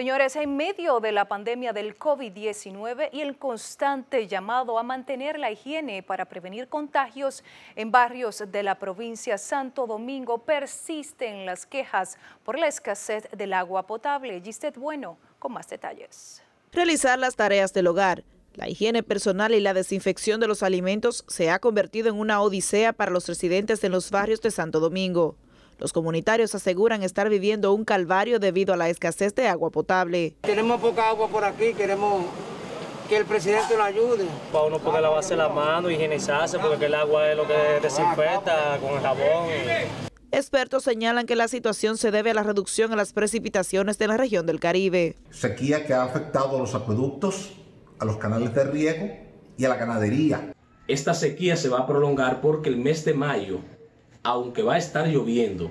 Señores, en medio de la pandemia del COVID-19 y el constante llamado a mantener la higiene para prevenir contagios en barrios de la provincia Santo Domingo, persisten las quejas por la escasez del agua potable. Gisette Bueno, con más detalles. Realizar las tareas del hogar, la higiene personal y la desinfección de los alimentos se ha convertido en una odisea para los residentes de los barrios de Santo Domingo. Los comunitarios aseguran estar viviendo un calvario debido a la escasez de agua potable. Tenemos poca agua por aquí, queremos que el presidente nos ayude. Para uno poder lavarse la mano, higienizarse, porque el agua es lo que desinfecta con el jabón. Expertos señalan que la situación se debe a la reducción en las precipitaciones de la región del Caribe. Sequía que ha afectado a los acueductos, a los canales de riego y a la ganadería. Esta sequía se va a prolongar porque el mes de mayo aunque va a estar lloviendo,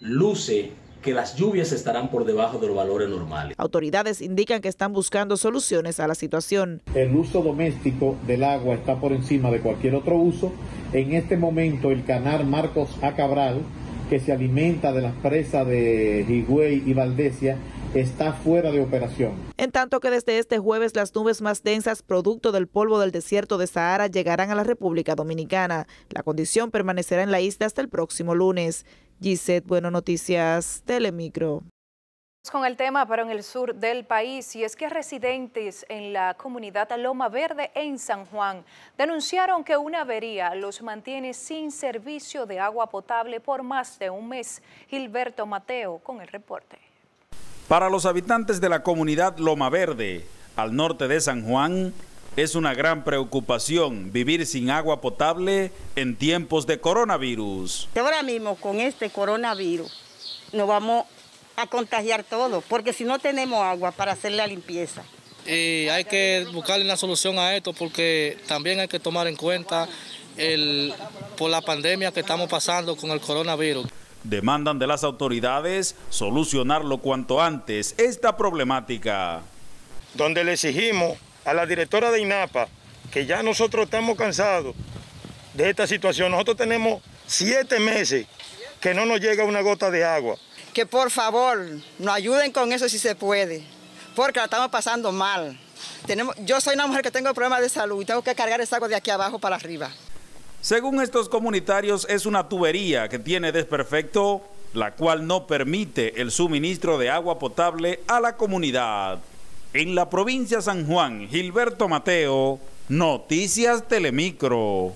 luce que las lluvias estarán por debajo de los valores normales. Autoridades indican que están buscando soluciones a la situación. El uso doméstico del agua está por encima de cualquier otro uso. En este momento el canal Marcos A. Cabral, que se alimenta de las presas de Higüey y Valdesia, está fuera de operación. En tanto que desde este jueves las nubes más densas producto del polvo del desierto de Sahara llegarán a la República Dominicana. La condición permanecerá en la isla hasta el próximo lunes. Gisette, Bueno Noticias, Telemicro. Con el tema, pero en el sur del país, y es que residentes en la comunidad Loma Verde en San Juan denunciaron que una avería los mantiene sin servicio de agua potable por más de un mes. Gilberto Mateo con el reporte. Para los habitantes de la comunidad Loma Verde, al norte de San Juan, es una gran preocupación vivir sin agua potable en tiempos de coronavirus. Ahora mismo con este coronavirus nos vamos a contagiar todo, porque si no tenemos agua para hacer la limpieza. Y hay que buscarle una solución a esto porque también hay que tomar en cuenta el, por la pandemia que estamos pasando con el coronavirus demandan de las autoridades solucionarlo cuanto antes esta problemática. Donde le exigimos a la directora de INAPA que ya nosotros estamos cansados de esta situación. Nosotros tenemos siete meses que no nos llega una gota de agua. Que por favor nos ayuden con eso si se puede, porque la estamos pasando mal. Tenemos, yo soy una mujer que tengo problemas de salud y tengo que cargar esa agua de aquí abajo para arriba. Según estos comunitarios, es una tubería que tiene desperfecto, la cual no permite el suministro de agua potable a la comunidad. En la provincia San Juan, Gilberto Mateo, Noticias Telemicro.